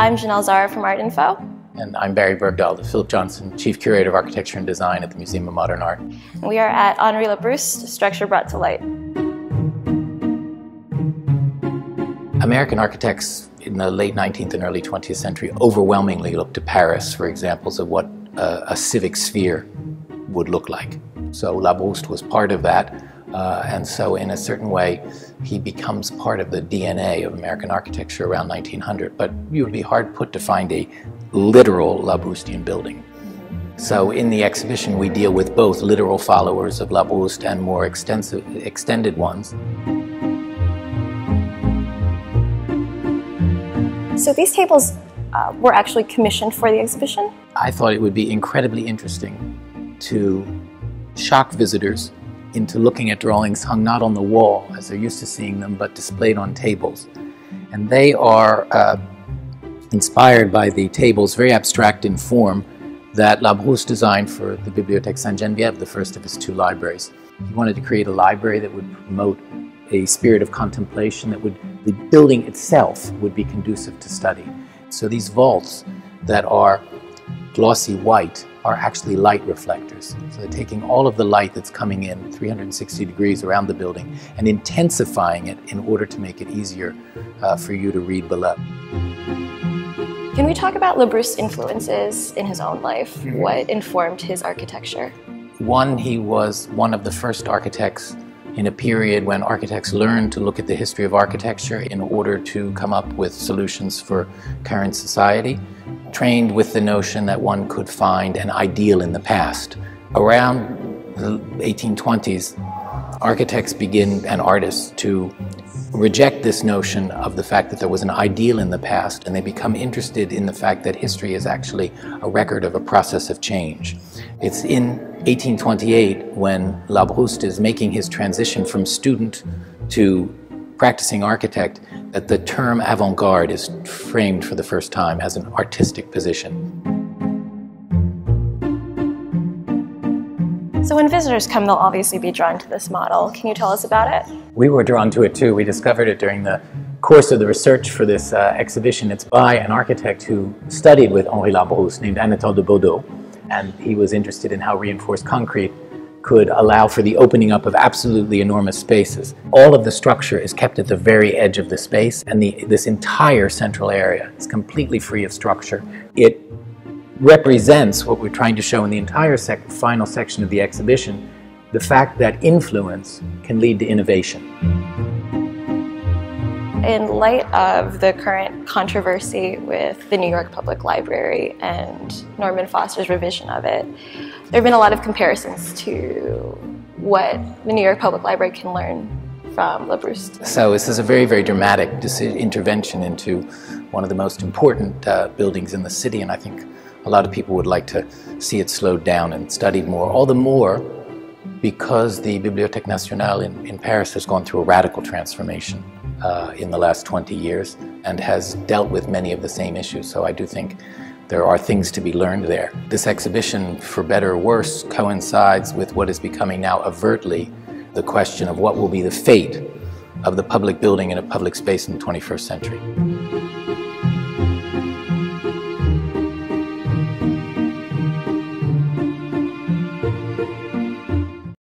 I'm Janelle Zara from Art Info. And I'm Barry Bergdoll, the Philip Johnson Chief Curator of Architecture and Design at the Museum of Modern Art. We are at Henri Labrouste, Structure Brought to Light. American architects in the late 19th and early 20th century overwhelmingly looked to Paris for examples of what a, a civic sphere would look like. So Labrouste was part of that, uh, and so in a certain way, he becomes part of the DNA of American architecture around 1900. But you would be hard put to find a literal Labroustian building. So in the exhibition, we deal with both literal followers of Labrouste and more extensive, extended ones. So these tables uh, were actually commissioned for the exhibition? I thought it would be incredibly interesting to shock visitors into looking at drawings hung not on the wall as they're used to seeing them, but displayed on tables. And they are uh, inspired by the tables, very abstract in form, that Labrouste designed for the Bibliothèque Sainte-Geneviève, the first of his two libraries. He wanted to create a library that would promote a spirit of contemplation that would, the building itself would be conducive to study. So these vaults that are glossy white are actually light reflectors. So they're taking all of the light that's coming in 360 degrees around the building and intensifying it in order to make it easier uh, for you to read below. Can we talk about Labrouste's influences in his own life? Mm -hmm. What informed his architecture? One, he was one of the first architects in a period when architects learned to look at the history of architecture in order to come up with solutions for current society, trained with the notion that one could find an ideal in the past. Around the 1820s, architects begin and artists to reject this notion of the fact that there was an ideal in the past and they become interested in the fact that history is actually a record of a process of change. It's in 1828 when Labrouste is making his transition from student to practicing architect that the term avant-garde is framed for the first time as an artistic position. So when visitors come, they'll obviously be drawn to this model. Can you tell us about it? We were drawn to it too. We discovered it during the course of the research for this uh, exhibition. It's by an architect who studied with Henri Labrouste named Anatole de Baudot. And he was interested in how reinforced concrete could allow for the opening up of absolutely enormous spaces. All of the structure is kept at the very edge of the space, and the, this entire central area is completely free of structure. It represents what we're trying to show in the entire sec final section of the exhibition, the fact that influence can lead to innovation. In light of the current controversy with the New York Public Library and Norman Foster's revision of it, there have been a lot of comparisons to what the New York Public Library can learn from Labrouste. So this is a very, very dramatic intervention into one of the most important uh, buildings in the city, and I think a lot of people would like to see it slowed down and studied more. All the more because the Bibliothèque Nationale in, in Paris has gone through a radical transformation uh, in the last 20 years and has dealt with many of the same issues. So I do think there are things to be learned there. This exhibition, for better or worse, coincides with what is becoming now overtly the question of what will be the fate of the public building in a public space in the 21st century.